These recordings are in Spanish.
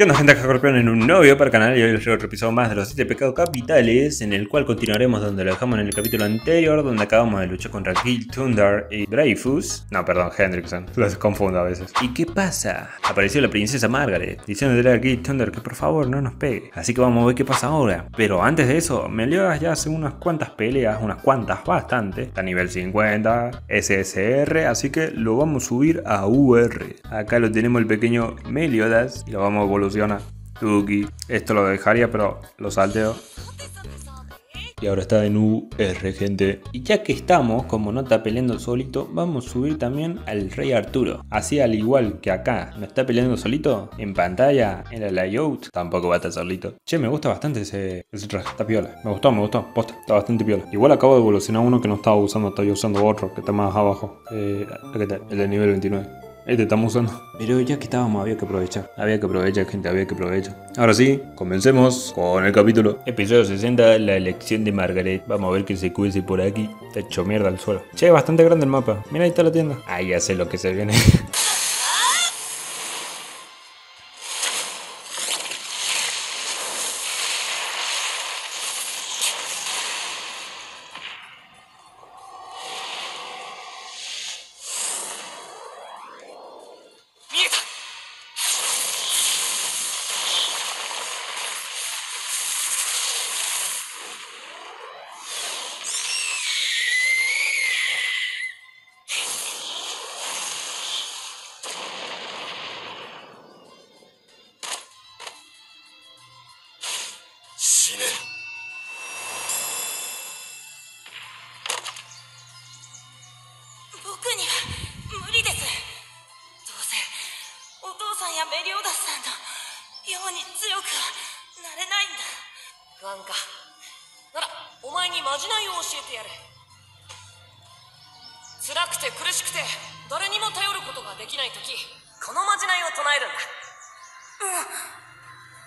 ¿Qué onda gente Escorpión en un nuevo video para el canal y hoy les traigo otro episodio más de los 7 pecados capitales en el cual continuaremos donde lo dejamos en el capítulo anterior donde acabamos de luchar contra Kill Thunder y Dreyfus. No perdón Hendrickson los confundo a veces. ¿y qué pasa? apareció la princesa Margaret diciéndole a Kill Thunder que por favor no nos pegue. Así que vamos a ver qué pasa ahora. Pero antes de eso Meliodas ya hace unas cuantas peleas unas cuantas bastante está a nivel 50 SSR así que lo vamos a subir a UR acá lo tenemos el pequeño Meliodas y lo vamos a evolucionar Tuki. Esto lo dejaría, pero lo salteo. Y ahora está en UR, gente. Y ya que estamos, como no está peleando solito, vamos a subir también al Rey Arturo. Así al igual que acá, no está peleando solito, en pantalla, en el layout, tampoco va a estar solito. Che, me gusta bastante ese, ese traje, está piola. Me gustó, me gustó, posta, está bastante piola. Igual acabo de evolucionar uno que no estaba usando, estaba usando otro, que está más abajo. Eh, el de nivel 29. Este estamos usando. Pero ya que estábamos, había que aprovechar. Había que aprovechar, gente, había que aprovechar. Ahora sí, comencemos con el capítulo. Episodio 60, la elección de Margaret. Vamos a ver qué se cuece por aquí. Está hecho mierda al suelo. Che, bastante grande el mapa. Mira, ahí está la tienda. Ah, ya sé lo que se viene. 僕には無理です。どうせお父さんやメリオダスさんのように強くはなれないんだ。不安かならお前にまじないを教えてやる。辛くて苦しくて誰にも頼ることができない時このまじないを唱えるんだ。うん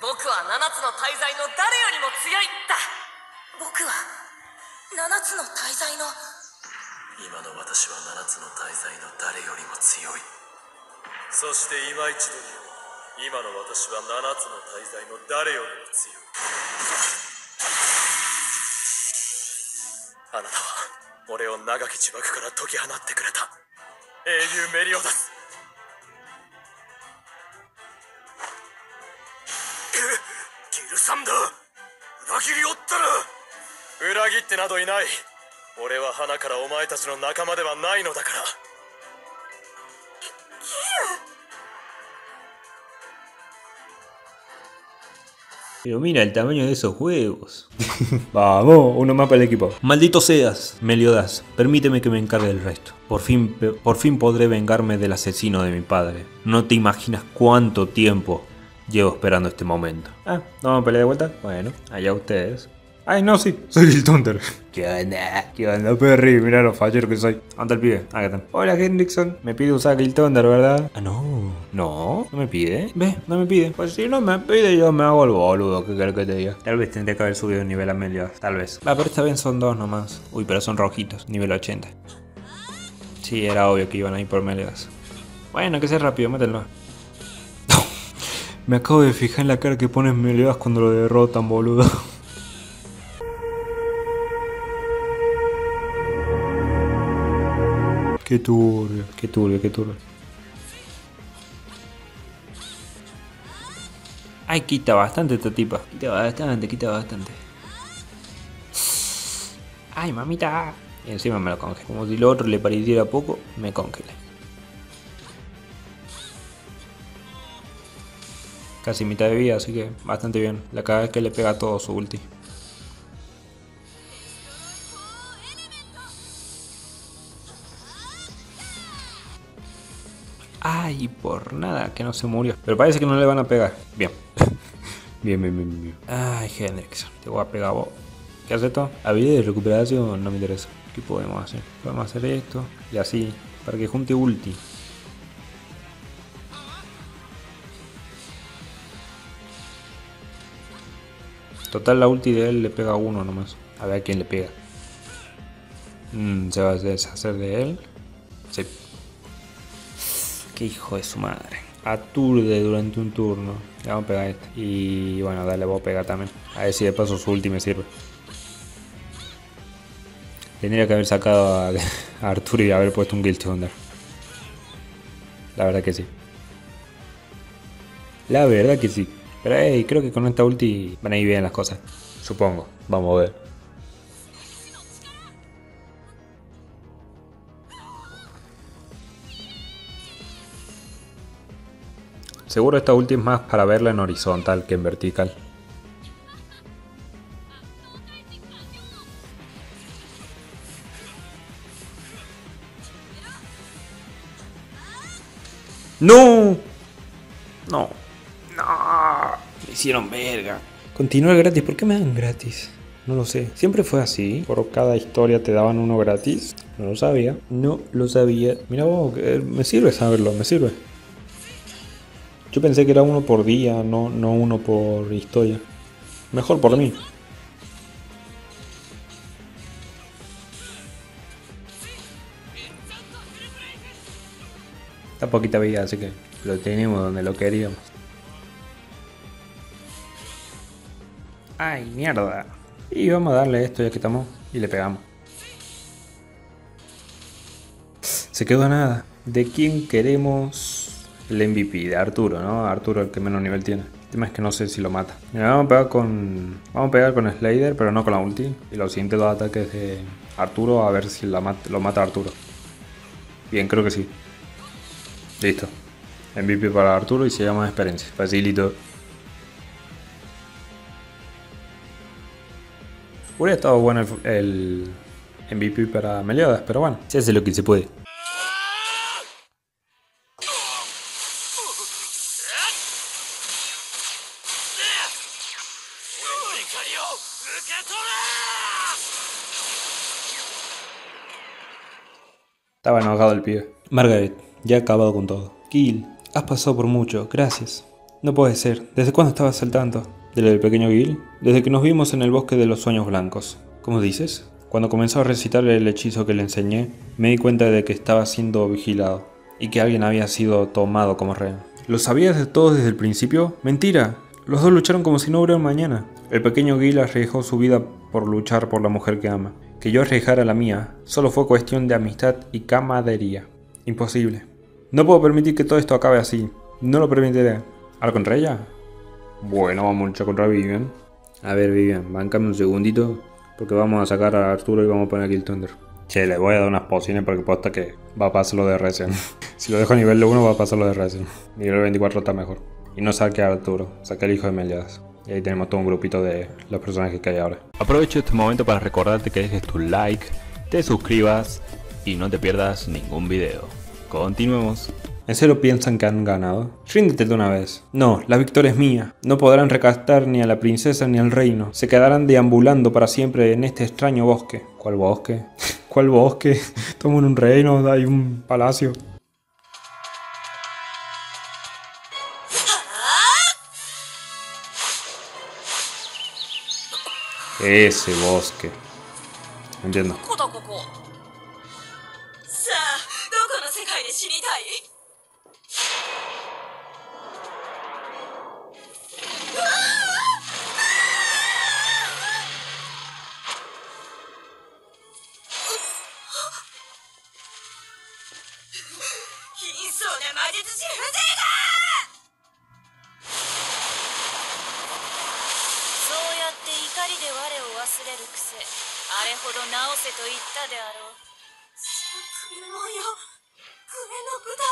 僕は七つの大罪の誰よりも強いだ。僕は七つの大罪の。今の私は七つの大罪の誰よりも強い。そして今一度言う今の私は七つの大罪の誰よりも強い。あなたは俺を長き呪縛から解き放ってくれた。英雄メリオダス。ギルサンダー裏切りおったら裏切ってなどいない俺は花からお前たちの仲間ではないのだから Pero mira el tamaño de esos huevos. Vamos, uno más para el equipo. Maldito seas, Meliodas. Permíteme que me encargue del resto. Por fin, por fin podré vengarme del asesino de mi padre. No te imaginas cuánto tiempo llevo esperando este momento. Ah, ¿no vamos a pelear de vuelta? Bueno, allá ustedes. Ay, no, sí, soy el Thunder. ¿Qué onda? ¿Qué onda, Perry? Mirá lo fallero que soy. Anda el pibe. Acá está. Hola, Hendrickson. Me pide usar el Thunder, ¿verdad? Ah, no. No, no me pide. Ve, no me pide. Pues si no me pide, yo me hago el boludo. ¿Qué querés que te diga? Tal vez tendría que haber subido un nivel a medio. Tal vez. Va, pero esta vez son dos nomás. Uy, pero son rojitos. Nivel 80. Sí, era obvio que iban a ir por Meliodas. Bueno, que sea rápido, mételo. Me acabo de fijar en la cara que pones Meliodas cuando lo derrotan, boludo. Qué turbio, qué turbio, qué turbio. Ay, quita bastante esta tipa. Quita bastante, quita bastante. Ay, mamita. Y encima me lo congela. Como si lo otro le pareciera poco, me congela. Casi mitad de vida, así que bastante bien. La cada vez que le pega todo su ulti. Ay, por nada, que no se murió. Pero parece que no le van a pegar. Bien. bien, bien, bien, bien. Ay, Hendrix, te voy a pegar vos. ¿Qué hace esto? Habilidad de recuperación no me interesa. ¿Qué podemos hacer? Podemos hacer esto y así. Para que junte ulti. Total, la ulti de él le pega a uno nomás. A ver a quién le pega. Mm, se va a deshacer de él. Sí hijo de su madre. aturde durante un turno. Le vamos a pegar este. Y bueno, dale, vos pega también. A ver si de paso su ulti me sirve. Tendría que haber sacado a, a Arturo y haber puesto un Guild Thunder. La verdad que sí. La verdad que sí. Pero hey, creo que con esta ulti van a ir bien las cosas. Supongo. Vamos a ver. Seguro esta ulti es más para verla en horizontal que en vertical. No. Hicieron verga. Continuar gratis. ¿Por qué me dan gratis? No lo sé. Siempre fue así. Por cada historia te daban uno gratis. No lo sabía. No lo sabía. Mira vos, eh, me sirve saberlo, me sirve. Yo pensé que era uno por día, no, no uno por historia. Mejor por mí. Está poquita vida, así que lo tenemos donde lo queríamos. ¡Ay, mierda! Y vamos a darle esto ya que estamos y le pegamos. Se quedó nada. ¿De quién queremos el MVP? De Arturo, ¿no? Arturo el que menos nivel tiene. El tema es que no sé si lo mata. Mira, vamos a pegar con. Vamos a pegar con Slayer, pero no con la ulti. Y los siguientes dos ataques de Arturo a ver si lo mata Arturo. Bien, creo que sí. Listo. MVP para Arturo y se llama experiencia. Facilito. Hubiera estado bueno el, el MVP para Meliodas, pero bueno, se hace lo que se puede. Estaba enojado el pibe. Margaret, ya he acabado con todo. Gil, has pasado por mucho, gracias. No puede ser. ¿Desde cuándo estabas al tanto? ¿De lo del pequeño Gil? Desde que nos vimos en el bosque de los sueños blancos. ¿Cómo dices? Cuando comenzó a recitar el hechizo que le enseñé, me di cuenta de que estaba siendo vigilado y que alguien había sido tomado como rehén. ¿Lo sabías de todos desde el principio? ¡Mentira! Los dos lucharon como si no hubiera mañana. El pequeño Gil arriesgó su vida por luchar por la mujer que ama. Que yo arriesgara la mía solo fue cuestión de amistad y camaradería. Imposible. No puedo permitir que todo esto acabe así. No lo permitiré. ¿Algo contra ella? Bueno, vamos a luchar contra Vivian. A ver, Vivian, bancame un segundito. Porque vamos a sacar a Arturo y vamos a poner aquí el Thunder. Che, le voy a dar unas pociones porque posta que va a pasar lo de Resen. si lo dejo a nivel 1 va a pasar lo de Resen. Nivel 24 está mejor. Y no saque a Arturo, saque al hijo de Meliadas. Y ahí tenemos todo un grupito de los personajes que hay ahora. Aprovecho este momento para recordarte que dejes tu like, te suscribas y no te pierdas ningún video. Continuemos. ¿En serio piensan que han ganado? Ríndete de una vez. No, la victoria es mía. No podrán recastar ni a la princesa ni al reino. Se quedarán deambulando para siempre en este extraño bosque. ¿Cuál bosque? ¿Cuál bosque? En un reino, hay un palacio. Ese bosque. Entiendo. 忘れる癖あれほど直せと言ったであろうさあ来るもんよ笛の部だ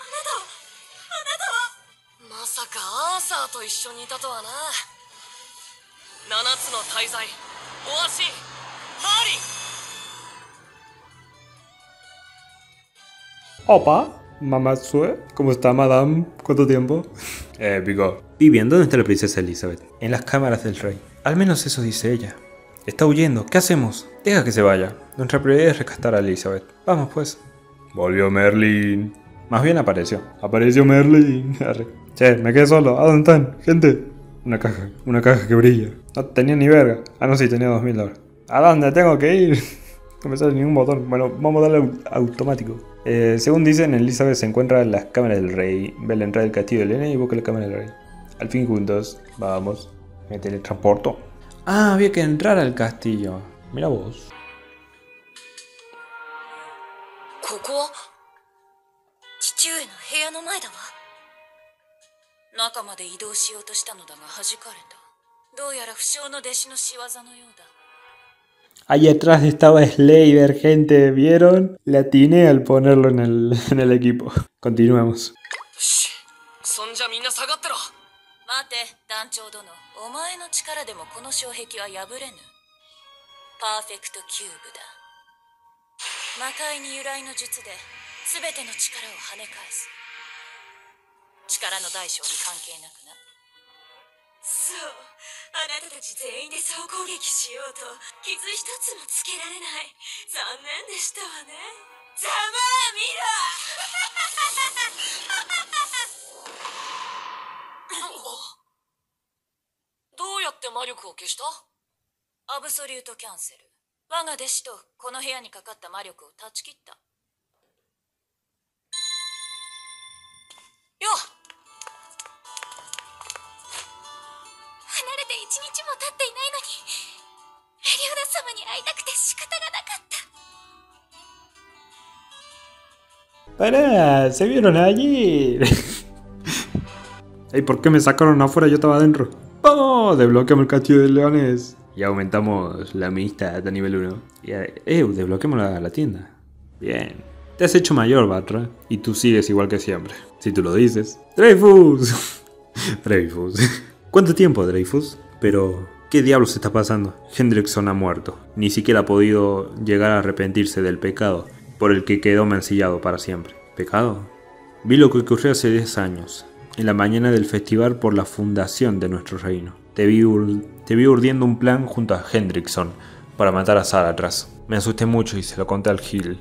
あなたあなたはまさかアーサーと一緒にいたとはな七つの大罪おわしマーリン Opa, Mamatsue, ¿cómo está Madame? ¿Cuánto tiempo? Épico. ¿Y bien, dónde la princesa Elizabeth? En las cámaras del rey. Al menos eso dice ella. Está huyendo. ¿Qué hacemos? Deja que se vaya. Nuestra prioridad es rescatar a Elizabeth. Vamos, pues. Volvió Merlin. Más bien apareció. Apareció Merlin. Che, me quedé solo. ¿A dónde están? Gente. Una caja. Una caja que brilla. No tenía ni verga. Ah, no, sí, tenía dos mil dólares. ¿A dónde tengo que ir? No me sale ningún botón. Bueno, vamos a darle au- automático. Eh, según dicen, Elizabeth se encuentra en las cámaras del rey. Ve la entrada del castillo de Elena y busca la cámara del rey. Al fin juntos. Vamos teletransporto. Ah, había que entrar al castillo. Mira vos. Ahí atrás estaba Slayer, gente, ¿vieron? La atiné al ponerlo en el, en el equipo. Continuemos. 待て団長殿。お前の力でもこの障壁は破れぬ。パーフェクトキューブだ。魔界に由来の術で全ての力を跳ね返す。力の大小に関係なくな。そう。あなたたち全員で総攻撃しようと傷一つもつけられない。残念でしたわね。ざまあ見どうやって魔力を消した？ろアブソリュートキャンセル我が弟子とこの部屋にかかった魔力を断ち切ったよっ離れて一日も経っていないのにメリオダ様に会いたくて仕方がなかった ¡Para! ¡Se vieron allí! ¿Y por qué me sacaron afuera? Yo estaba adentro. ¡Oh! Desbloqueamos el castillo de leones. Y aumentamos la amistad a nivel 1. Y, eh, desbloqueamos la, la tienda. Bien. Te has hecho mayor, Batra. Y tú sigues igual que siempre. Si tú lo dices. ¡Dreyfus! Dreyfus. ¿Cuánto tiempo, Dreyfus? Pero, ¿qué diablos está pasando? Hendrickson ha muerto. Ni siquiera ha podido llegar a arrepentirse del pecado por el que quedó mancillado para siempre. ¿Pecado? Vi lo que ocurrió hace 10 años, en la mañana del festival por la fundación de nuestro reino. Te vi, urdiendo un plan junto a Hendrickson para matar a Sara atrás. Me asusté mucho y se lo conté al Gil.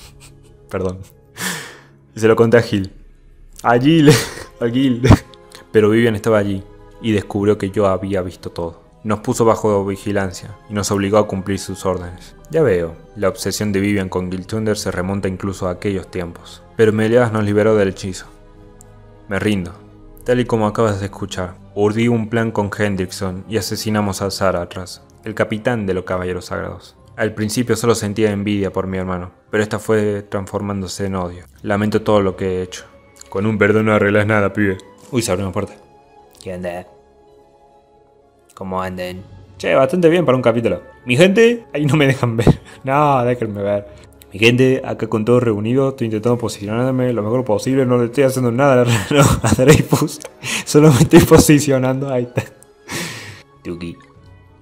Perdón. Y se lo conté a Gil. A Gil. A Gil. Pero Vivian estaba allí y descubrió que yo había visto todo. Nos puso bajo vigilancia y nos obligó a cumplir sus órdenes. Ya veo, la obsesión de Vivian con Giltunder se remonta incluso a aquellos tiempos. Pero Meleas nos liberó del hechizo. Me rindo. Tal y como acabas de escuchar, urdí un plan con Hendrickson y asesinamos a Zara atrás, el capitán de los caballeros sagrados. Al principio solo sentía envidia por mi hermano, pero esta fue transformándose en odio. Lamento todo lo que he hecho. Con un perdón no arreglas nada, pibe. Uy, se abrió una puerta. ¿Qué onda? ¿Cómo andan? Che, bastante bien para un capítulo. Mi gente, ahí no me dejan ver. No, déjenme ver. Mi gente, acá con todos reunidos, estoy intentando posicionarme lo mejor posible. No le estoy haciendo nada raro a Dreyfus. Solo me estoy posicionando. Ahí está. Tuki.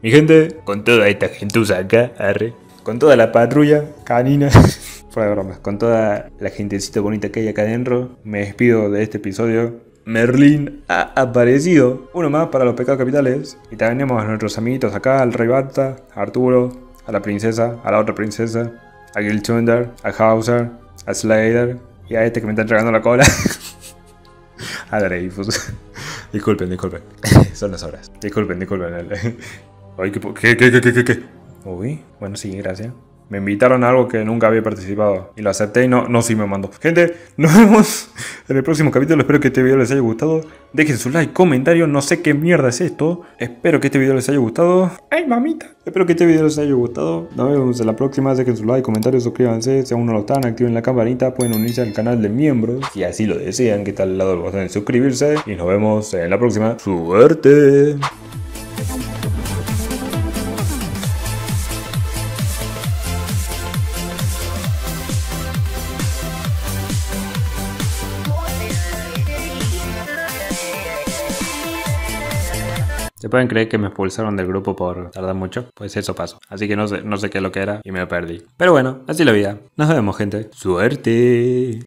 Mi gente, con toda esta gentuza acá, arre. Con toda la patrulla canina. Fuera de bromas. Con toda la gentecita bonita que hay acá adentro. Me despido de este episodio. Merlin ha aparecido. Uno más para los pecados capitales. Y también tenemos a nuestros amiguitos acá, al Rey Barta, a Arturo, a la princesa, a la otra princesa, a Giltunder, a Hauser, a Slater y a este que me está entregando la cola. a Dreyfus. disculpen, disculpen. Son las horas. Disculpen, disculpen. Ay, ¿qué, po- qué, qué, qué, qué, qué, qué? Uy, bueno, sí, gracias. Me invitaron a algo que nunca había participado y lo acepté y no, no sí me mandó. Gente, nos vemos en el próximo capítulo. Espero que este video les haya gustado. Dejen su like, comentario. No sé qué mierda es esto. Espero que este video les haya gustado. ¡Ay, mamita! Espero que este video les haya gustado. Nos vemos en la próxima. Dejen su like, comentario, suscríbanse. Si aún no lo están, activen la campanita. Pueden unirse al canal de miembros. Si así lo desean, que está al lado del botón de suscribirse. Y nos vemos en la próxima. ¡Suerte! Pueden creer que me expulsaron del grupo por tardar mucho? Pues eso pasó. Así que no sé, no sé qué es lo que era y me perdí. Pero bueno, así la vida. Nos vemos, gente. Suerte.